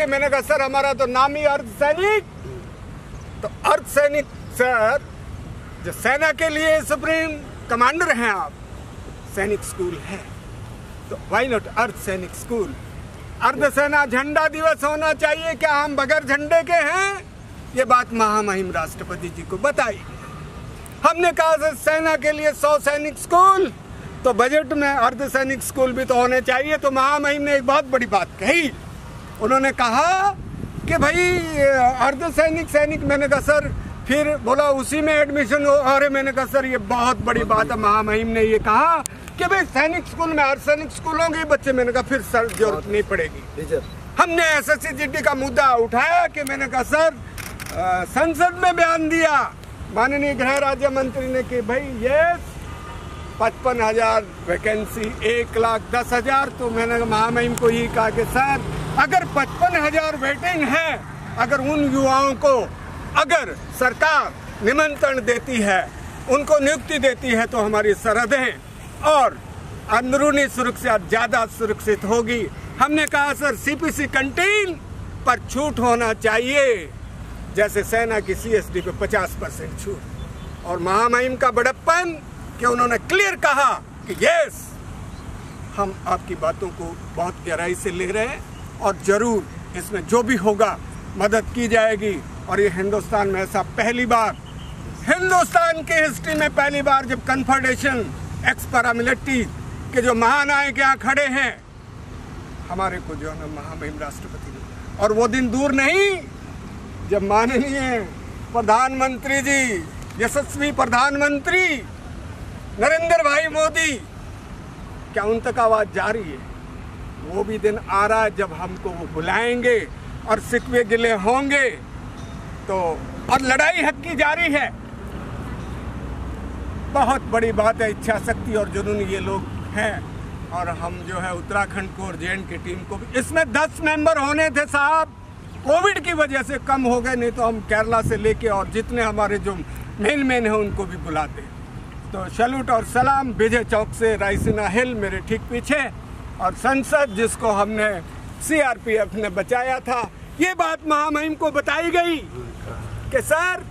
कि मैंने कहा, सर, हमारा तो नाम ही अर्ध सैनिक तो अर्ध सैनिक सर, जो सेना के लिए सुप्रीम कमांडर हैं आप, सैनिक स्कूल है। तो वाई नॉट अर्ध सैनिक स्कूल? अर्ध सेना झंडा दिवस होना चाहिए, क्या हम बगैर झंडे के हैं? ये बात महामहिम राष्ट्रपति जी को बताई। हमने कहा, सर, सेना के लिए सौ सैनिक स्कूल तो बजट में अर्ध सैनिक स्कूल भी तो होने चाहिए। तो महामहिम ने एक बहुत बड़ी बात कही। उन्होंने कहा कि भाई अर्ध सैनिक सैनिक मैंने कहा सर फिर बोला उसी में एडमिशन हो। अरे मैंने कहा सर ये बहुत बड़ी बात है महामहिम ने ये कहा कि भाई सैनिक स्कूल में अर्ध सैनिक स्कूल होंगे बच्चे मैंने कहा फिर सर ज़रूरत नहीं पड़ेगी। हमने एस एस का मुद्दा उठाया कि मैंने कहा सर आ, संसद में बयान दिया। माननीय गृह राज्य मंत्री ने कि भाई ये पचपन हज़ार वैकेंसी एक लाख दस हज़ार तो मैंने महामहिम को ही कहा कि सर अगर पचपन हज़ार वेटिंग है, अगर उन युवाओं को, अगर सरकार निमंत्रण देती है, उनको नियुक्ति देती है तो हमारी सरहदें और अंदरूनी सुरक्षा ज़्यादा सुरक्षित होगी। हमने कहा, सर सीपीसी कंटीन पर छूट होना चाहिए, जैसे सेना की सीएसडी पे 50 परसेंट छूट और महामहिम का बड़प्पन कि उन्होंने क्लियर कहा कि यस हम आपकी बातों को बहुत गहराई से ले रहे हैं और ज़रूर इसमें जो भी होगा मदद की जाएगी। और ये हिंदुस्तान में ऐसा पहली बार, हिंदुस्तान की हिस्ट्री में पहली बार जब कन्फर्डेशन एक्स पैरामिलिट्री के जो महानायक यहाँ खड़े हैं, हमारे को जो है महामहिम राष्ट्रपति ने और वो दिन दूर नहीं, जब माननीय प्रधानमंत्री जी, यशस्वी प्रधानमंत्री नरेंद्र भाई मोदी। क्या उन तक आवाज़ जा रही है? वो भी दिन आ रहा है जब हमको वो बुलाएँगे और सिकवे गिले होंगे। तो और लड़ाई हक की जारी है। बहुत बड़ी बात है इच्छा शक्ति और जुनून ये लोग हैं। और हम जो है उत्तराखंड को और जे की टीम को भी इसमें दस मेंबर होने थे साहब। कोविड की वजह से कम हो गए, नहीं तो हम केरला से लेके और जितने हमारे जो मेन मेन हैं उनको भी बुलाते तो सैल्यूट और सलाम विजय चौक से रायसीना हिल मेरे ठीक पीछे और संसद जिसको हमने सीआरपीएफ ने बचाया था, ये बात महामहिम को बताई गई कि सर,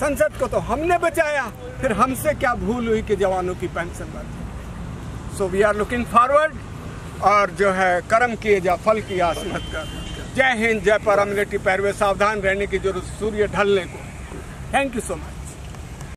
संसद को तो हमने बचाया, फिर हमसे क्या भूल हुई कि जवानों की पेंशन बढ़ so we are looking forward और जो है कर्म किए जा, फल की आस मत कर। जय हिंद, जय पैरामिलिट्री पैरवे सावधान रहने की ज़रूरत, सूर्य ढलने को। Thank you so much